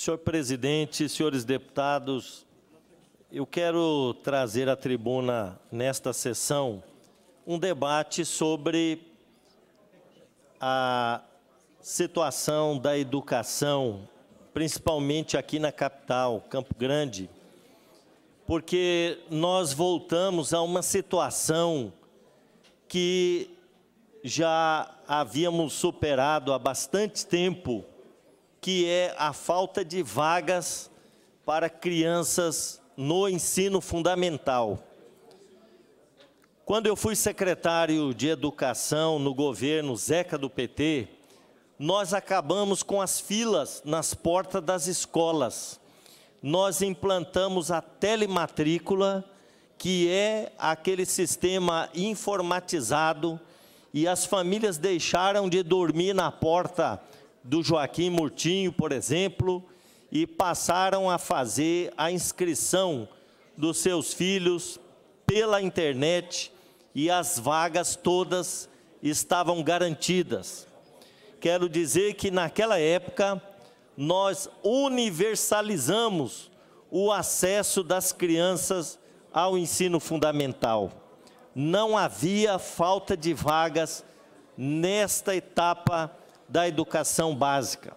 Senhor presidente, senhores deputados, eu quero trazer à tribuna nesta sessão um debate sobre a situação da educação, principalmente aqui na capital, Campo Grande, porque nós voltamos a uma situação que já havíamos superado há bastante tempo, que é a falta de vagas para crianças no ensino fundamental. Quando eu fui secretário de Educação no governo Zeca do PT, nós acabamos com as filas nas portas das escolas. Nós implantamos a telematrícula, que é aquele sistema informatizado, e as famílias deixaram de dormir na porta do Joaquim Murtinho, por exemplo, e passaram a fazer a inscrição dos seus filhos pela internet e as vagas todas estavam garantidas. Quero dizer que naquela época nós universalizamos o acesso das crianças ao ensino fundamental. Não havia falta de vagas nesta etapa da educação básica.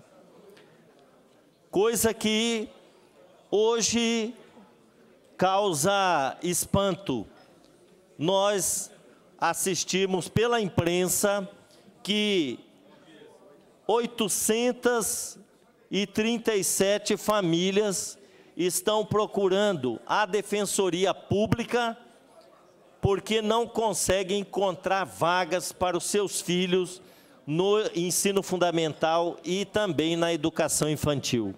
Coisa que hoje causa espanto. Nós assistimos pela imprensa que 837 famílias estão procurando a Defensoria Pública porque não conseguem encontrar vagas para os seus filhos no ensino fundamental e também na educação infantil.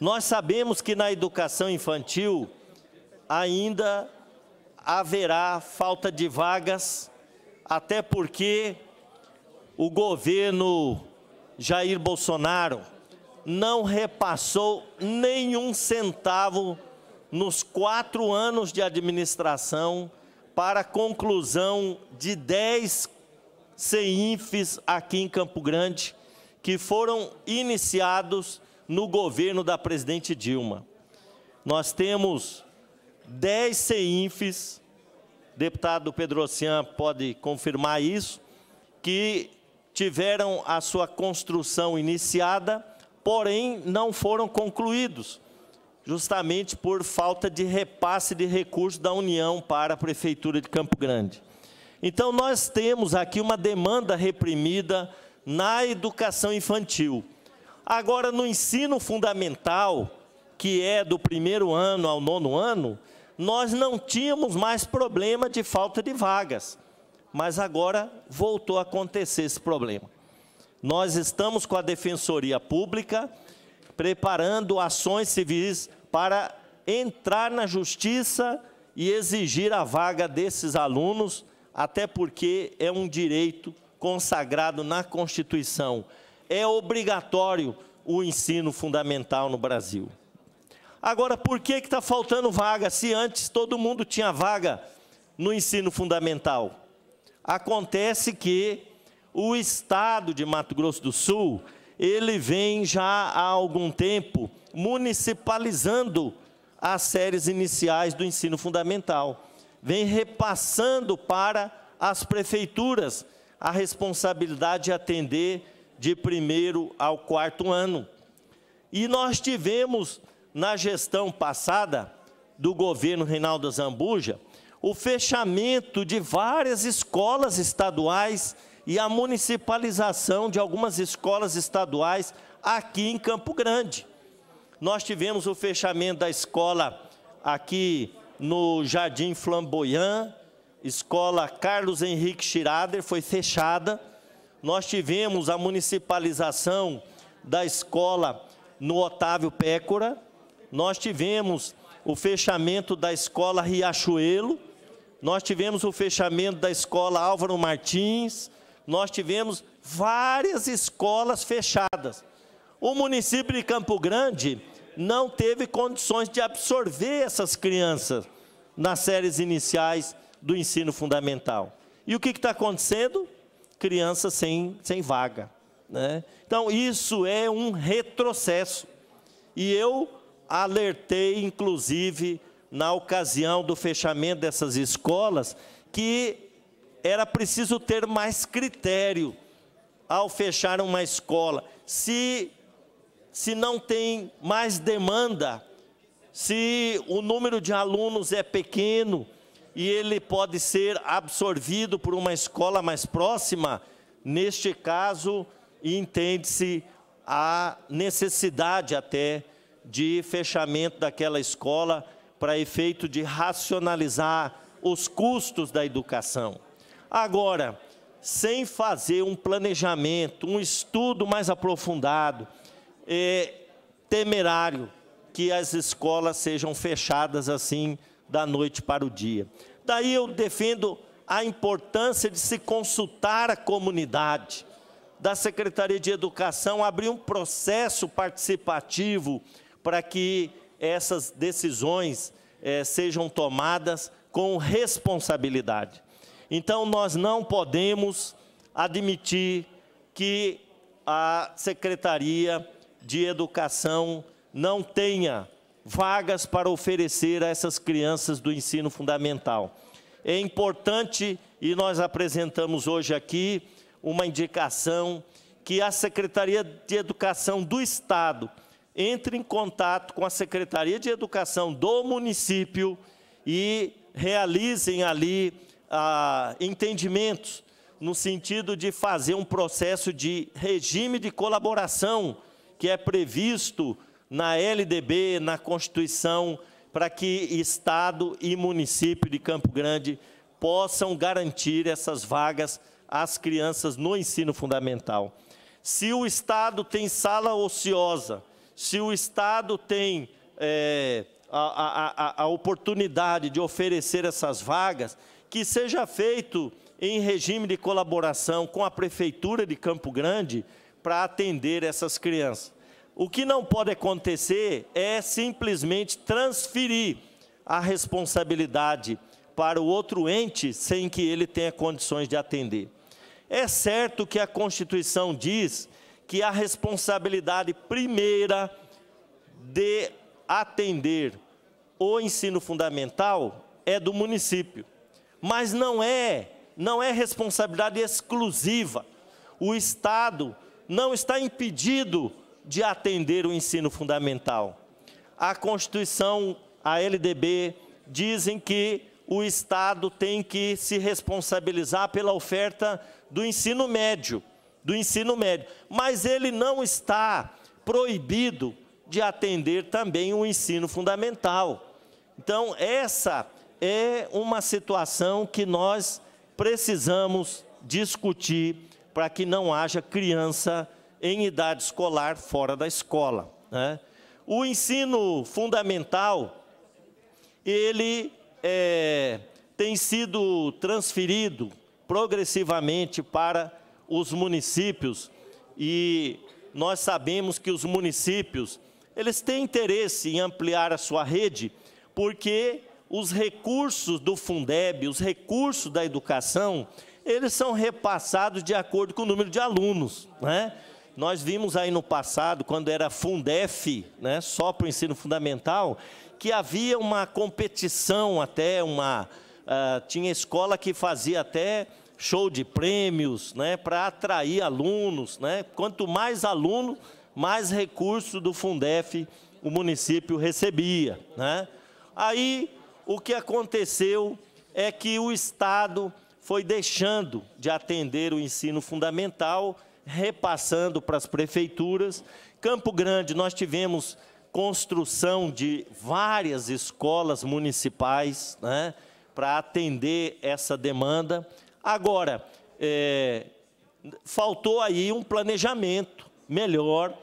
Nós sabemos que na educação infantil ainda haverá falta de vagas, até porque o governo Jair Bolsonaro não repassou nenhum centavo nos quatro anos de administração para a conclusão de 10 CEINFs aqui em Campo Grande, que foram iniciados no governo da presidente Dilma. Nós temos 10 CEINFs, deputado Pedro Ocean pode confirmar isso, que tiveram a sua construção iniciada, porém não foram concluídos, justamente por falta de repasse de recursos da União para a Prefeitura de Campo Grande. Então, nós temos aqui uma demanda reprimida na educação infantil. Agora, no ensino fundamental, que é do primeiro ano ao nono ano, nós não tínhamos mais problema de falta de vagas. Mas agora voltou a acontecer esse problema. Nós estamos com a Defensoria Pública preparando ações civis para entrar na justiça e exigir a vaga desses alunos, até porque é um direito consagrado na Constituição. É obrigatório o ensino fundamental no Brasil. Agora, por que está faltando vaga, se antes todo mundo tinha vaga no ensino fundamental? Acontece que o Estado de Mato Grosso do Sul, ele vem já há algum tempo municipalizando as séries iniciais do ensino fundamental. Vem repassando para as prefeituras a responsabilidade de atender de primeiro ao quarto ano. E nós tivemos na gestão passada do governo Reinaldo Zambuja, o fechamento de várias escolas estaduais e a municipalização de algumas escolas estaduais aqui em Campo Grande. Nós tivemos o fechamento da escola aqui no Jardim Flamboyant, escola Carlos Henrique Schirader foi fechada. Nós tivemos a municipalização da escola no Otávio Pécora, nós tivemos o fechamento da escola Riachuelo, nós tivemos o fechamento da escola Álvaro Martins, nós tivemos várias escolas fechadas. O município de Campo Grande não teve condições de absorver essas crianças nas séries iniciais do ensino fundamental. E o que está acontecendo? Crianças sem, sem vaga. Né? Então, isso é um retrocesso. E eu alertei, inclusive, na ocasião do fechamento dessas escolas, que era preciso ter mais critério ao fechar uma escola. Se, se não tem mais demanda, se o número de alunos é pequeno e ele pode ser absorvido por uma escola mais próxima, neste caso, entende-se a necessidade até de fechamento daquela escola para efeito de racionalizar os custos da educação. Agora, sem fazer um planejamento, um estudo mais aprofundado, é temerário que as escolas sejam fechadas assim da noite para o dia. Daí eu defendo a importância de se consultar a comunidade, da Secretaria de Educação abrir um processo participativo para que essas decisões eh, sejam tomadas com responsabilidade. Então, nós não podemos admitir que a Secretaria de Educação não tenha vagas para oferecer a essas crianças do ensino fundamental. É importante, e nós apresentamos hoje aqui, uma indicação que a Secretaria de Educação do Estado entre em contato com a Secretaria de Educação do município e realizem ali ah, entendimentos no sentido de fazer um processo de regime de colaboração que é previsto na LDB, na Constituição, para que Estado e município de Campo Grande possam garantir essas vagas às crianças no ensino fundamental. Se o Estado tem sala ociosa, se o Estado tem é, a, a, a oportunidade de oferecer essas vagas, que seja feito em regime de colaboração com a Prefeitura de Campo Grande para atender essas crianças. O que não pode acontecer é simplesmente transferir a responsabilidade para o outro ente sem que ele tenha condições de atender. É certo que a Constituição diz que a responsabilidade primeira de atender o ensino fundamental é do município, mas não é, não é responsabilidade exclusiva. O Estado não está impedido de atender o ensino fundamental. A Constituição, a LDB, dizem que o Estado tem que se responsabilizar pela oferta do ensino médio do ensino médio, mas ele não está proibido de atender também o ensino fundamental. Então, essa é uma situação que nós precisamos discutir para que não haja criança em idade escolar fora da escola. Né? O ensino fundamental, ele é, tem sido transferido progressivamente para os municípios e nós sabemos que os municípios, eles têm interesse em ampliar a sua rede, porque os recursos do Fundeb, os recursos da educação, eles são repassados de acordo com o número de alunos, né? Nós vimos aí no passado, quando era Fundef, né, só para o ensino fundamental, que havia uma competição até, uma, uh, tinha escola que fazia até show de prêmios, né, para atrair alunos, né? Quanto mais aluno, mais recurso do Fundef o município recebia, né? Aí o que aconteceu é que o Estado foi deixando de atender o ensino fundamental, repassando para as prefeituras. Campo Grande, nós tivemos construção de várias escolas municipais, né, para atender essa demanda. Agora, é, faltou aí um planejamento melhor,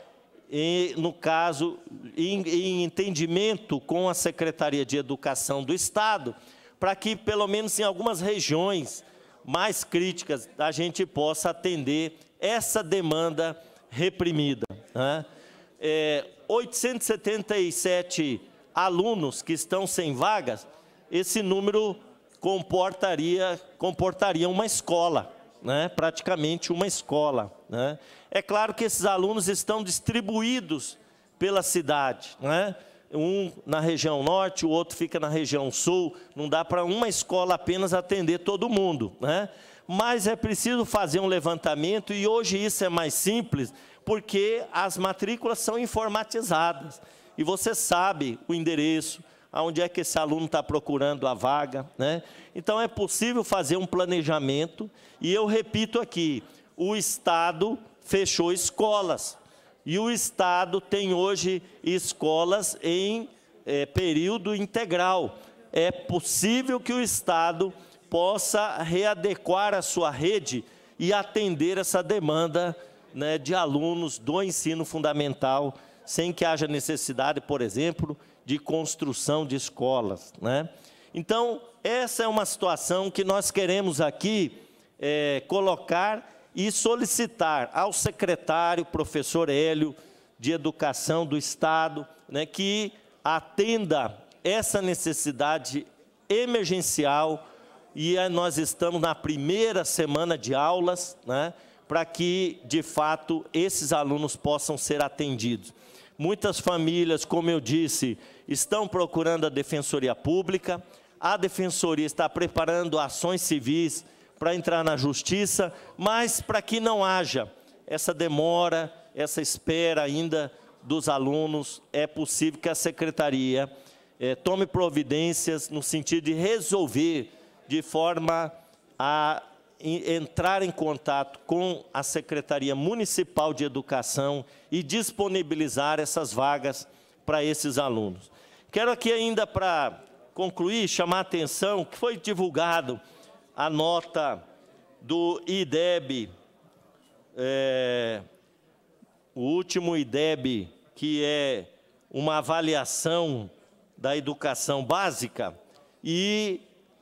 e, no caso, em, em entendimento com a Secretaria de Educação do Estado, para que, pelo menos em algumas regiões mais críticas, a gente possa atender essa demanda reprimida. Né? É, 877 alunos que estão sem vagas, esse número comportaria, comportaria uma escola, né? praticamente uma escola. Né? É claro que esses alunos estão distribuídos pela cidade, né? Um na região norte, o outro fica na região sul. Não dá para uma escola apenas atender todo mundo, né? Mas é preciso fazer um levantamento e hoje isso é mais simples, porque as matrículas são informatizadas e você sabe o endereço, aonde é que esse aluno está procurando a vaga, né? Então é possível fazer um planejamento e eu repito aqui, o Estado fechou escolas, e o Estado tem hoje escolas em é, período integral. É possível que o Estado possa readequar a sua rede e atender essa demanda né, de alunos do ensino fundamental, sem que haja necessidade, por exemplo, de construção de escolas. Né? Então, essa é uma situação que nós queremos aqui é, colocar e solicitar ao secretário, professor Hélio, de Educação do Estado, né, que atenda essa necessidade emergencial e nós estamos na primeira semana de aulas, né, para que, de fato, esses alunos possam ser atendidos. Muitas famílias, como eu disse, estão procurando a Defensoria Pública, a Defensoria está preparando ações civis para entrar na justiça, mas para que não haja essa demora, essa espera ainda dos alunos, é possível que a secretaria é, tome providências no sentido de resolver de forma a entrar em contato com a Secretaria Municipal de Educação e disponibilizar essas vagas para esses alunos. Quero aqui ainda para concluir, chamar a atenção que foi divulgado a nota do IDEB, é, o último IDEB, que é uma avaliação da educação básica, e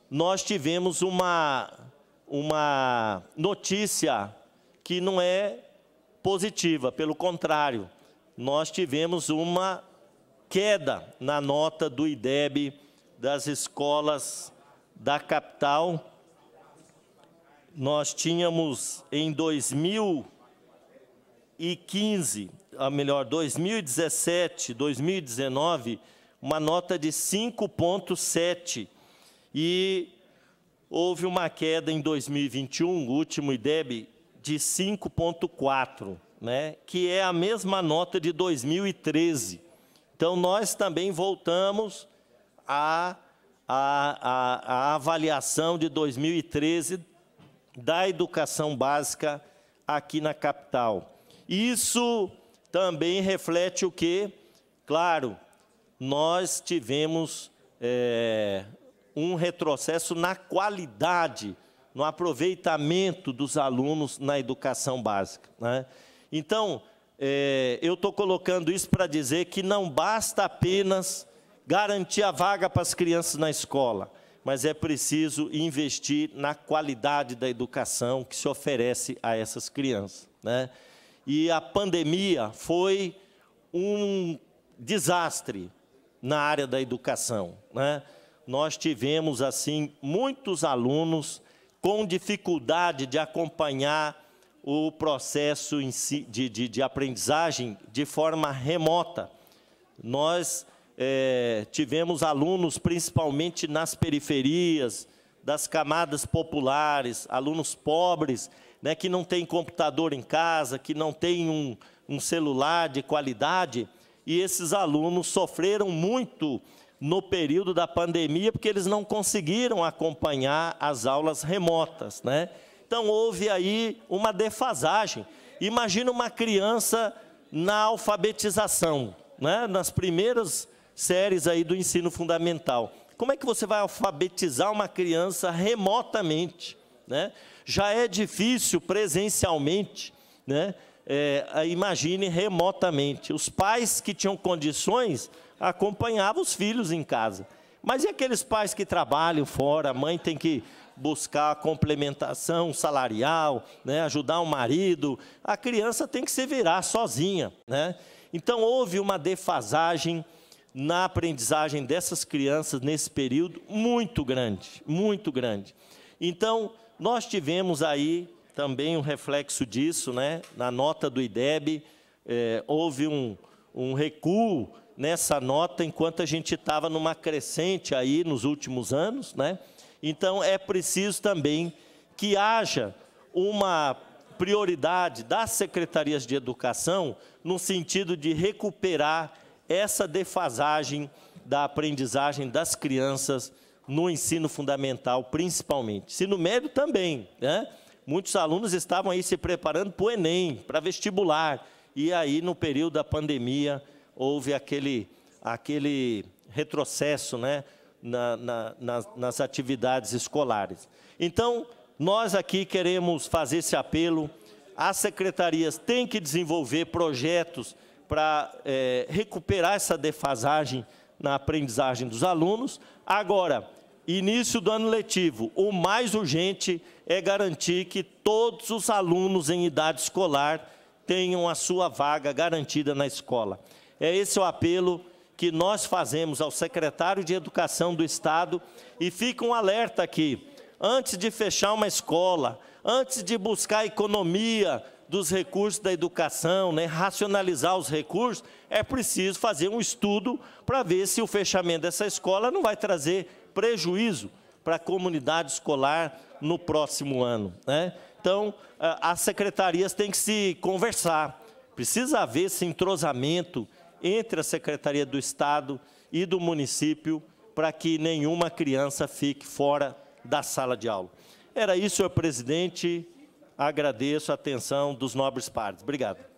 nós tivemos uma, uma notícia que não é positiva, pelo contrário, nós tivemos uma queda na nota do IDEB das escolas da capital nós tínhamos em 2015, a melhor, 2017, 2019, uma nota de 5,7 e houve uma queda em 2021, o último IDEB, de 5,4, né, que é a mesma nota de 2013. Então, nós também voltamos à, à, à, à avaliação de 2013 da educação básica aqui na capital. Isso também reflete o que? Claro, nós tivemos é, um retrocesso na qualidade, no aproveitamento dos alunos na educação básica. Né? Então, é, eu estou colocando isso para dizer que não basta apenas garantir a vaga para as crianças na escola mas é preciso investir na qualidade da educação que se oferece a essas crianças. Né? E a pandemia foi um desastre na área da educação. Né? Nós tivemos, assim, muitos alunos com dificuldade de acompanhar o processo de, de, de aprendizagem de forma remota. Nós é, tivemos alunos, principalmente nas periferias, das camadas populares, alunos pobres, né, que não têm computador em casa, que não têm um, um celular de qualidade, e esses alunos sofreram muito no período da pandemia, porque eles não conseguiram acompanhar as aulas remotas. Né? Então, houve aí uma defasagem. Imagina uma criança na alfabetização, né? nas primeiras séries aí do ensino fundamental. Como é que você vai alfabetizar uma criança remotamente? Né? Já é difícil presencialmente, né? É, imagine remotamente. Os pais que tinham condições acompanhavam os filhos em casa. Mas e aqueles pais que trabalham fora? A mãe tem que buscar complementação salarial, né? ajudar o marido. A criança tem que se virar sozinha. Né? Então houve uma defasagem na aprendizagem dessas crianças nesse período muito grande, muito grande. Então, nós tivemos aí também um reflexo disso, né? Na nota do IDEB, é, houve um, um recuo nessa nota, enquanto a gente estava numa crescente aí nos últimos anos, né? Então, é preciso também que haja uma prioridade das secretarias de educação no sentido de recuperar essa defasagem da aprendizagem das crianças no ensino fundamental, principalmente. Ensino médio também, né? Muitos alunos estavam aí se preparando para o Enem, para vestibular, e aí no período da pandemia houve aquele, aquele retrocesso, né? Na, na, nas, nas atividades escolares. Então, nós aqui queremos fazer esse apelo, as secretarias têm que desenvolver projetos para é, recuperar essa defasagem na aprendizagem dos alunos. Agora, início do ano letivo, o mais urgente é garantir que todos os alunos em idade escolar tenham a sua vaga garantida na escola. É esse o apelo que nós fazemos ao secretário de Educação do Estado e fica um alerta aqui. Antes de fechar uma escola, antes de buscar economia dos recursos da educação, né, racionalizar os recursos, é preciso fazer um estudo para ver se o fechamento dessa escola não vai trazer prejuízo para a comunidade escolar no próximo ano. Né? Então, as secretarias têm que se conversar, precisa haver esse entrosamento entre a Secretaria do Estado e do município para que nenhuma criança fique fora da sala de aula. Era isso, senhor presidente. Agradeço a atenção dos nobres pares. Obrigado.